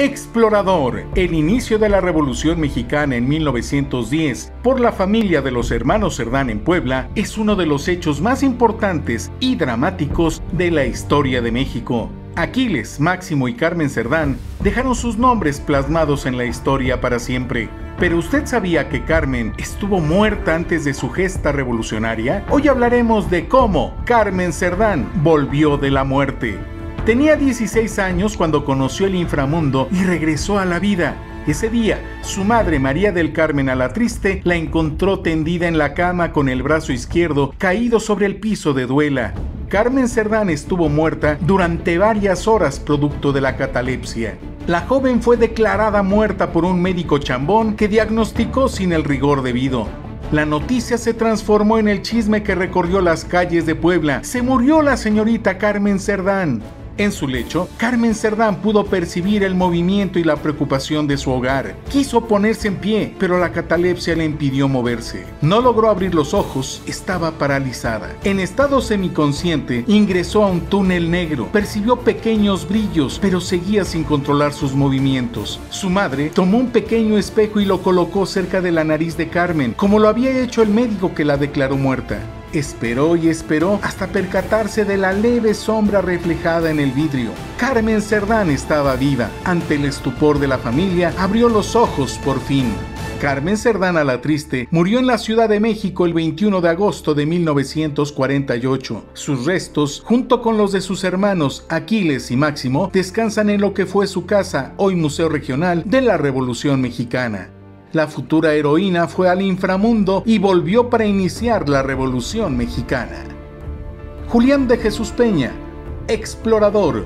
Explorador, el inicio de la Revolución Mexicana en 1910 por la familia de los hermanos Cerdán en Puebla es uno de los hechos más importantes y dramáticos de la historia de México. Aquiles, Máximo y Carmen Cerdán dejaron sus nombres plasmados en la historia para siempre. Pero usted sabía que Carmen estuvo muerta antes de su gesta revolucionaria? Hoy hablaremos de cómo Carmen Cerdán volvió de la muerte. Tenía 16 años cuando conoció el inframundo y regresó a la vida. Ese día, su madre María del Carmen a la triste la encontró tendida en la cama con el brazo izquierdo caído sobre el piso de duela. Carmen Cerdán estuvo muerta durante varias horas producto de la catalepsia. La joven fue declarada muerta por un médico chambón que diagnosticó sin el rigor debido. La noticia se transformó en el chisme que recorrió las calles de Puebla. Se murió la señorita Carmen Cerdán. En su lecho, Carmen Cerdán pudo percibir el movimiento y la preocupación de su hogar. Quiso ponerse en pie, pero la catalepsia le impidió moverse. No logró abrir los ojos, estaba paralizada. En estado semiconsciente, ingresó a un túnel negro. Percibió pequeños brillos, pero seguía sin controlar sus movimientos. Su madre tomó un pequeño espejo y lo colocó cerca de la nariz de Carmen, como lo había hecho el médico que la declaró muerta. Esperó y esperó hasta percatarse de la leve sombra reflejada en el vidrio. Carmen Cerdán estaba viva. Ante el estupor de la familia, abrió los ojos por fin. Carmen Cerdán la Triste murió en la Ciudad de México el 21 de agosto de 1948. Sus restos, junto con los de sus hermanos Aquiles y Máximo, descansan en lo que fue su casa, hoy Museo Regional de la Revolución Mexicana. La futura heroína fue al inframundo y volvió para iniciar la Revolución Mexicana. Julián de Jesús Peña, explorador,